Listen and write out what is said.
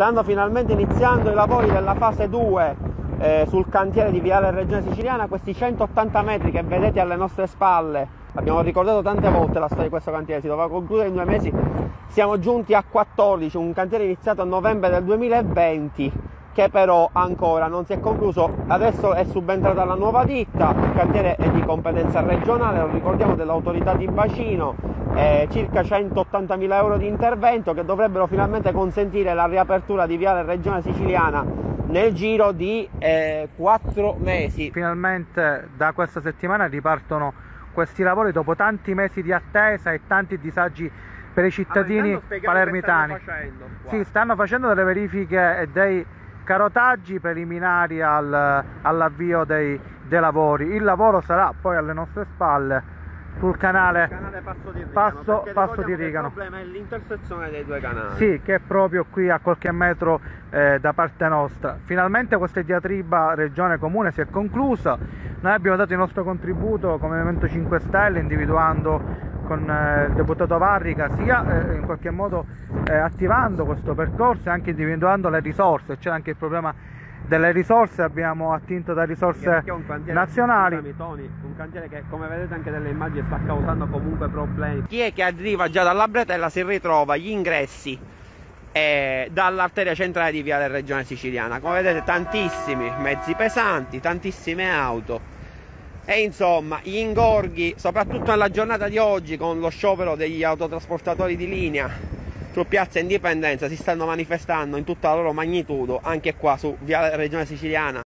Stanno finalmente iniziando i lavori della fase 2 eh, sul cantiere di Viale Regione Siciliana, questi 180 metri che vedete alle nostre spalle. Abbiamo ricordato tante volte la storia di questo cantiere, si doveva concludere in due mesi, siamo giunti a 14, un cantiere iniziato a novembre del 2020 che però ancora non si è concluso. Adesso è subentrata la nuova ditta, il cantiere è di competenza regionale, lo ricordiamo dell'autorità di bacino, eh, circa 180 euro di intervento che dovrebbero finalmente consentire la riapertura di Viale Regione Siciliana nel giro di eh, 4 mesi. Finalmente da questa settimana ripartono questi lavori dopo tanti mesi di attesa e tanti disagi per i cittadini allora, palermitani. Stanno sì, stanno facendo delle verifiche e dei carotaggi preliminari al, all'avvio dei, dei lavori. Il lavoro sarà poi alle nostre spalle sul canale, canale Passo di Rigano, Passo, Passo di Rigano. Il problema è l'intersezione dei due canali. Sì, che è proprio qui a qualche metro eh, da parte nostra. Finalmente questa diatriba regione comune si è conclusa. Noi abbiamo dato il nostro contributo come Movimento 5 Stelle individuando con eh, il deputato Varrica sia eh, in qualche modo eh, attivando questo percorso e anche individuando le risorse. C'è anche il problema delle risorse, abbiamo attinto da risorse nazionali. Tony, un cantiere che come vedete anche dalle immagini sta causando comunque problemi. Chi è che arriva già dalla Bretella si ritrova gli ingressi eh, dall'arteria centrale di Viale Regione Siciliana. Come vedete tantissimi mezzi pesanti, tantissime auto. E insomma, gli ingorghi, soprattutto nella giornata di oggi con lo sciopero degli autotrasportatori di linea, su Piazza Indipendenza si stanno manifestando in tutta la loro magnitudo anche qua su Via Regione Siciliana